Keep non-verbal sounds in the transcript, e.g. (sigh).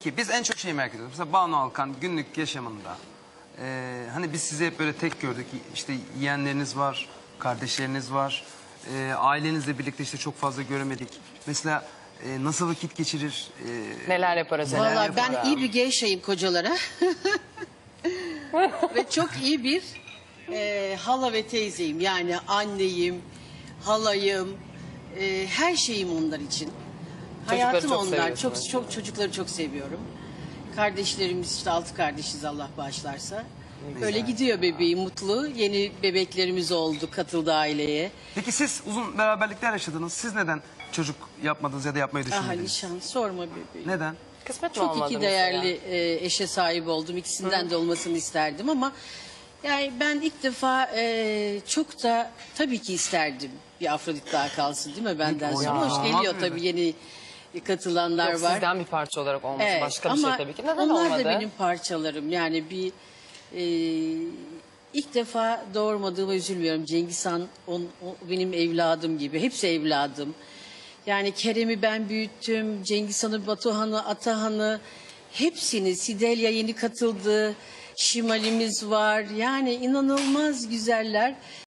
Ki biz en çok şeyi merak ediyoruz. Mesela Banu Alkan günlük yaşamında. e, hani biz sizi hep böyle tek gördük. İşte yeğenleriniz var, kardeşleriniz var. E, ailenizle birlikte işte çok fazla göremedik. Mesela e, nasıl vakit geçirir? E, Neler yapar acaba? Neler Valla ben iyi bir gevşeyim kocalara. (laughs) ve çok iyi bir e, hala ve teyzeyim. Yani anneyim, halayım, e, her şeyim onlar için. Hayatım çok onlar. Çok çok çocukları çok seviyorum. Kardeşlerimiz işte altı kardeşiz Allah bağışlarsa. Böyle gidiyor bebeğim mutlu. Yeni bebeklerimiz oldu katıldı aileye. Peki siz uzun beraberlikler yaşadınız. Siz neden çocuk yapmadınız ya da yapmayı Ah düşünmediniz? Alişan sorma bebeğim. Neden? Kısmet mi Çok olmadı iki mesela? değerli e, eşe sahip oldum. İkisinden de olmasını isterdim ama yani ben ilk defa e, çok da tabii ki isterdim bir Afrodit daha kalsın değil mi benden O sonra. Hoş olmaz geliyor mıydı? tabii yeni katılanlar Yok, var. sizden bir parça olarak olması Evet, başka bir şey tabii ki. Neden onlar olmadı? da benim parçalarım. Yani bir e, ilk defa doğurmadığıma üzülmüyorum. Cengiz Han on- o benim evladım gibi. Hepsi evladım. Yani Kerem'i ben büyüttüm. Cengiz Han'ı, Batuhan'ı, Atahan'ı hepsini. Sidelya yeni katıldı. Şimal'imiz var. Yani inanılmaz güzeller.